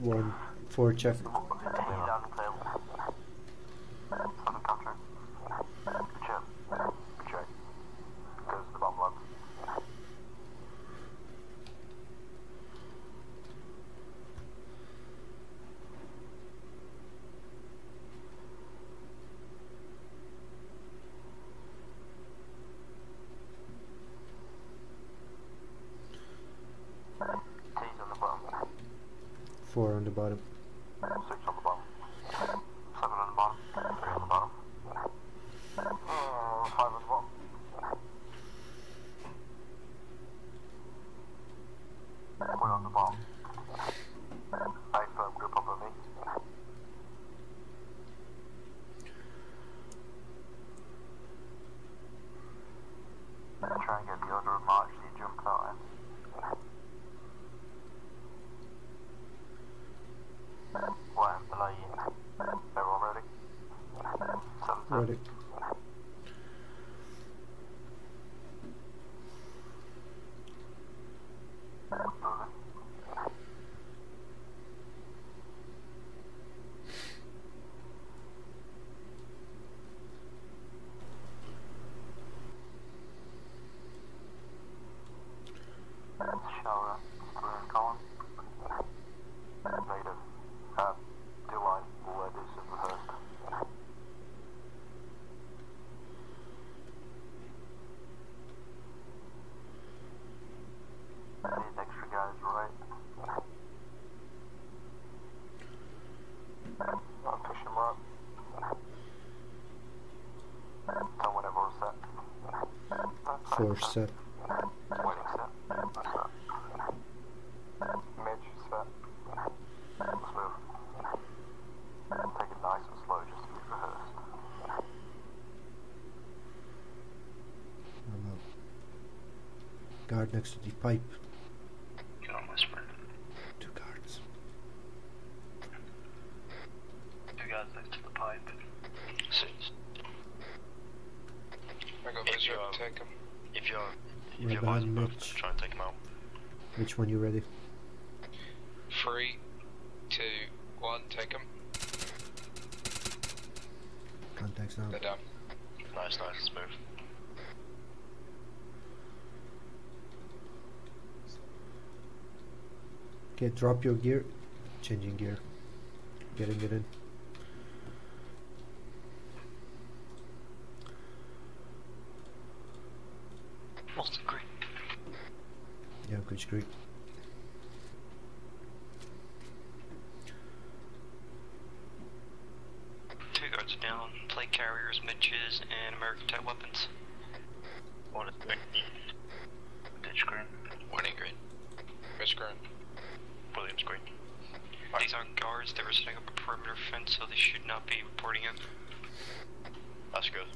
One, four check. Leave down and tail. Southern counter. Good check. Good check. Goes to the bomb lab. T's on the bottom. Four on the bottom. Six on the bottom. Seven on the bottom. Three on the bottom. Uh, five on the bottom. One on the bottom. Eight firm grip over me. Try and get the order of march you jumped out in. One below you. Everyone ready? Seven, seven. Ready. Shower, Brewer and Colin. Native. Uh, Delight, ladies and rehearsed. Need extra guys, right? I'll push him up. Tell whenever we're set. Four set. Waiting set. Midge set. Let's move. Take it nice and slow just to be rehearsed. I'm out. Guard next to the pipe. Get on my sprint. Two guards. Two guys next to the pipe. Six. I got If visual, you're- take him. If you're if Right your behind eyes moved, Mitch. try and take them out. Which one you ready? Three, two, one, take them. Contacts now. They're down. Nice, nice, smooth. Okay, drop your gear. Changing gear. Getting it in. Yeah, good Creek. Two guards down, plate carriers, Mitches, and American type weapons. One is green. Ditch green. Warning green. Miss Green. Williams green. These aren't guards, they were setting up a perimeter fence, so they should not be reporting in. That's good.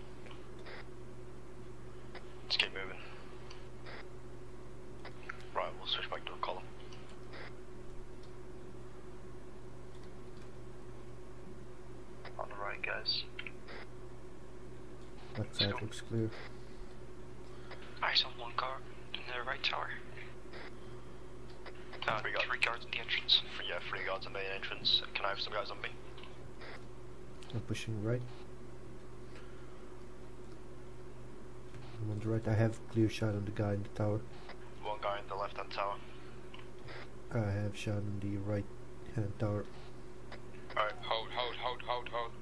Let's keep moving. Right, we'll switch back to a column. On the right, guys. That side looks clear. Eyes on one guard in the right tower. Uh, Three guards. three guards at the entrance. Three, yeah, three guards on the main entrance. Can I have some guys on me? I'm pushing right. I'm on the right. I have clear shot on the guy in the tower. One guy in the left hand tower. I have shot on the right hand tower. Alright, hold, hold, hold, hold, hold.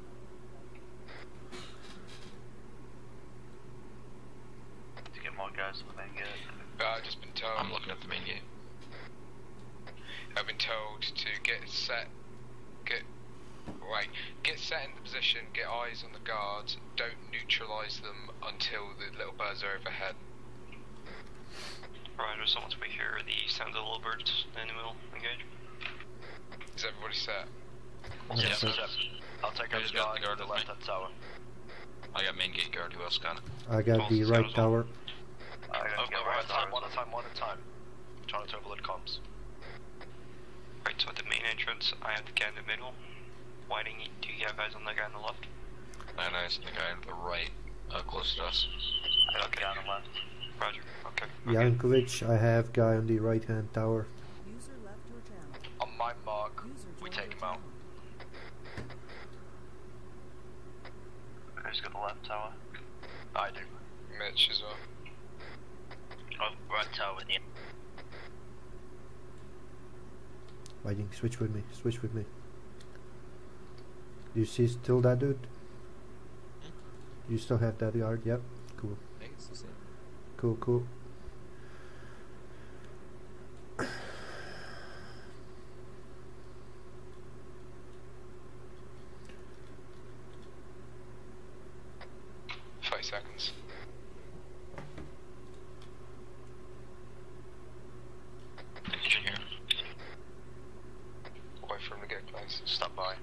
To get more guys to the main gate. Uh, I've just been told. I'm looking at the main gate. I've been told to get set, get, wait, get set in the position, get eyes on the guards, don't neutralise them until the little birds are overhead. Right, there's someone's way here, the sound of the little birds in the middle. Engage. Is everybody set? Yeah, Yes, so- yes. I'll take out the just got guy the guard in the left hand tower. I got main gate guard, who else got it? I got the right tower. I gotta Okay, go right, one at a time, one at a time, one at a time. Trying to overload comms. Right, so at the main entrance, I have the guy in the middle. Whiting, do you have eyes on the guy on the left? And I see the guy on the right, uh, close to us. I got the guy on the left. Roger, okay. Jankovic, I have guy on the right hand tower. User left your channel. On my mark, we take him out. Who's got the left tower? I do. Mitch as well. Oh, right tower with you. Whiting, switch with me, switch with me. Do you see still that dude? Hmm? You still have that yard? Yep. Cool. Cool, cool. Five seconds. Engine here. Wait for him to get close. Stand by.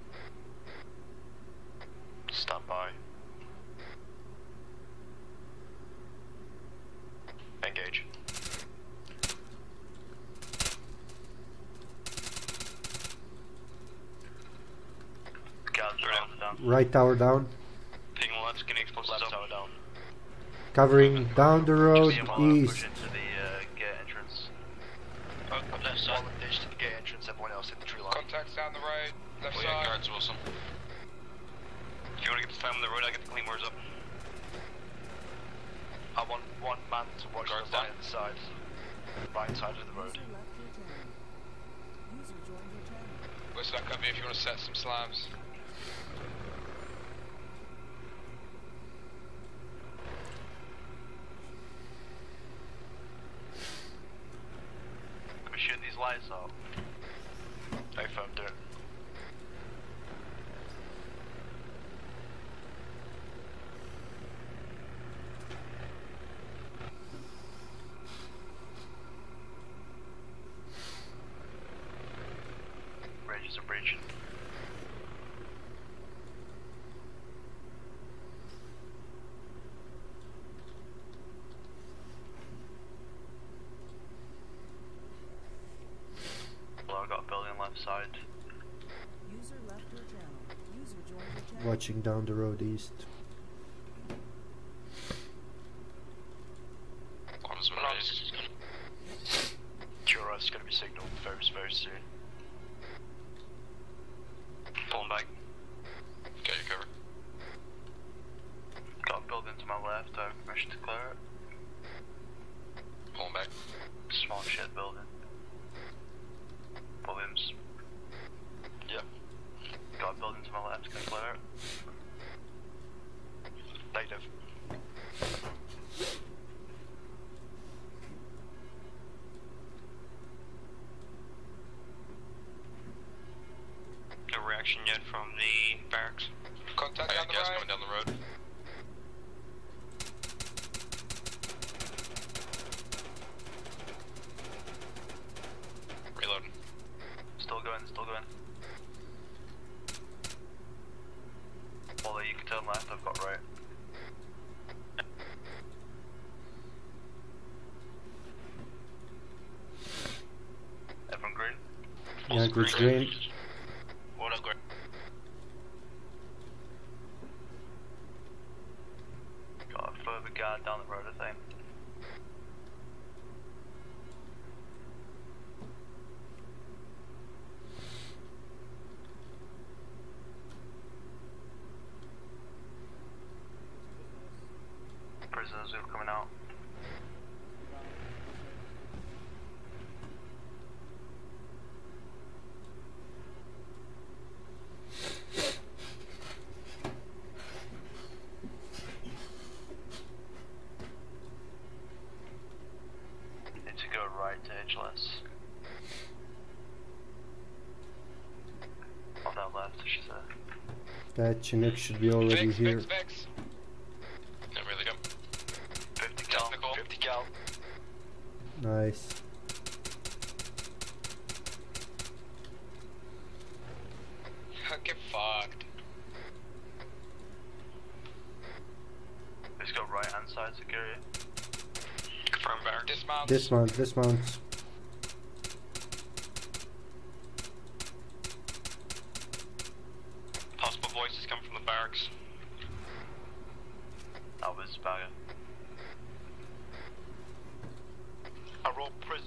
Stand by. Engage. Guards are down. Right tower down. Ping left, getting explosives Left up. tower down. Covering down the road Just push east. into the uh, gate entrance. Left side. All the ditch to the gate entrance, everyone else in the tree line. Contacts down the road, left Oh yeah, side. guards, Wilson. If you want to get the time on the road, I get the clean words up. I want one man to watch Guards the down. right side. Right side of the road. User left your channel. User joined your channel. Where's that cover if you want to set some slabs? Can I found it. Rages are breaching. Well, I've got a building left side. User left your channel. User joined your channel. Watching down the road east. Bombs been raised. Sure, it's going to be signaled very, very soon. Pulling back. Got your cover. Got a building to my left, I have permission to clear it. Pulling back. Small shed building. Williams. Yep. Got building to my left, can I clear it? Negative. No reaction yet from the barracks. Contact I down got the gas road. coming down the road. Reloading. Still going, still going. Although you can turn left, I've got right. Everyone green? Up, Greg? Got further guard down the road, I think. Prisoners who are coming out. Need to go right to Edgeless. On that left, I should say. That Chinook should be already Vex, here. Vex, Vex. No, really go. 50 cal. 50 cal. Nice. Get fucked. Who's got right hand side security? Confirm barracks. Dismount. Dismount, dismount. Possible voices come from the barracks. That was Bagger. Are all pris-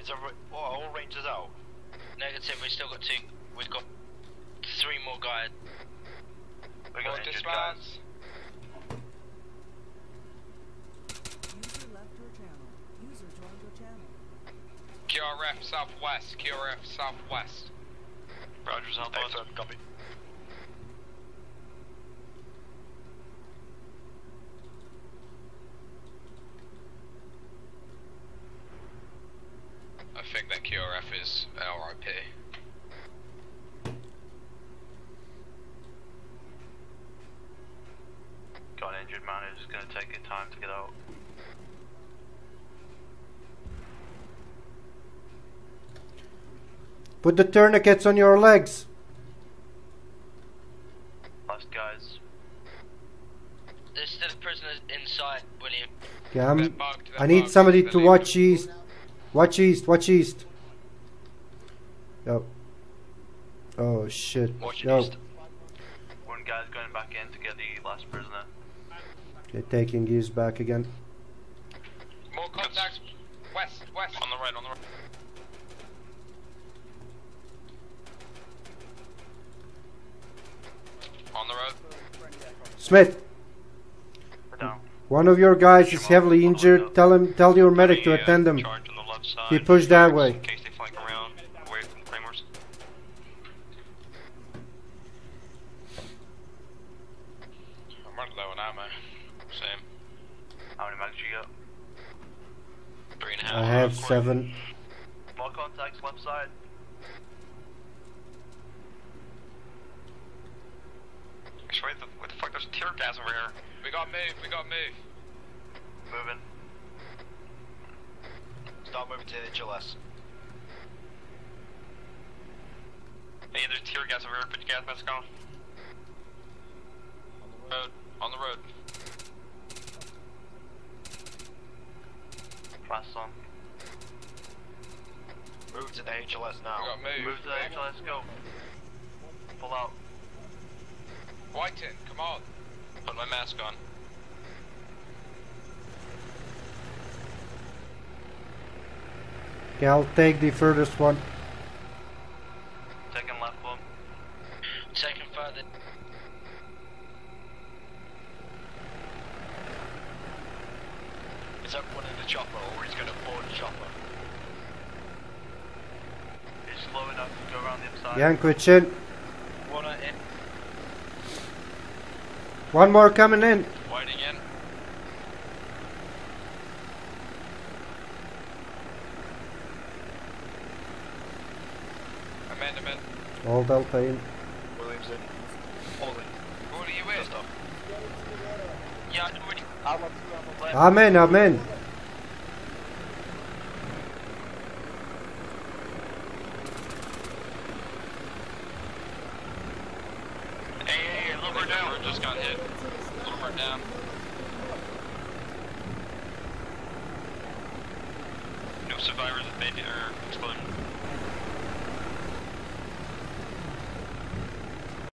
is every- all rangers out? Negative. We've still got two. We've got three more guys. We More got injured guys. dismounts. User left your channel. User joined your channel. QRF southwest. QRF southwest. Roger, southwest. Affirm, copy. I think that QRF is LRP. Got an injured man who's going to take his time to get out. Put the tourniquets on your legs. Last guys. There's still prisoners inside, William. Yeah, I'm, They're bugged, they're I need somebody to watch east. Watch east. Watch east. Oh. Oh shit. Watch Yo, east. One guy's going back in to get the last prisoner. they're taking geese back again. More contacts. West, west. On the right, on the right. On the road. Smith, We're down. one of your guys is heavily injured. Tell him, tell your medic to uh, attend him. Charge on the left side. He pushed that way. In case they flank around, away from Claymores. I'm running low on ammo. Same. How many mags you got? Three and a half. I have seven. More contacts left side. Actually, wait, the, what the fuck? There's tear gas over here. We got move. We got move. Moving. Stop moving to the HLS. Hey, there's tear gas over here. Put your gas mask on. On the road. On the road. Fast on. Move to the HLS now. got move. Move to the HLS, go. Pull out. White Whiten, come on. Put my mask on. Okay, I'll take the furthest one. Second left one. Taken further. Is everyone in the chopper or he's going to board the chopper? He's slow enough to go around the other side. Jankovic in. One in. One more coming in. Whiting in. Amendment. All Delta in. Williams in. Holding. What are you in? Just up. Yeah, I'm already. I'm in, I'm in.